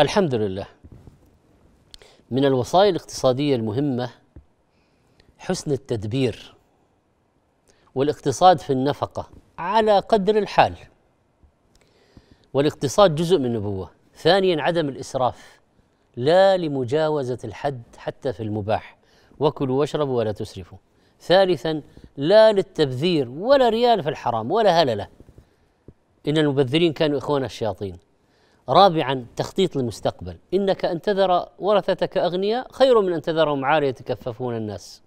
الحمد لله من الوصايا الاقتصادية المهمة حسن التدبير والاقتصاد في النفقة على قدر الحال. والاقتصاد جزء من النبوة. ثانيا عدم الإسراف. لا لمجاوزة الحد حتى في المباح. وكلوا واشربوا ولا تسرفوا. ثالثا لا للتبذير ولا ريال في الحرام ولا هللة. إن المبذرين كانوا إخوان الشياطين. رابعا تخطيط للمستقبل. إنك أن تذر ورثتك أغنياء خير من أن تذرهم عاليه يتكففون الناس.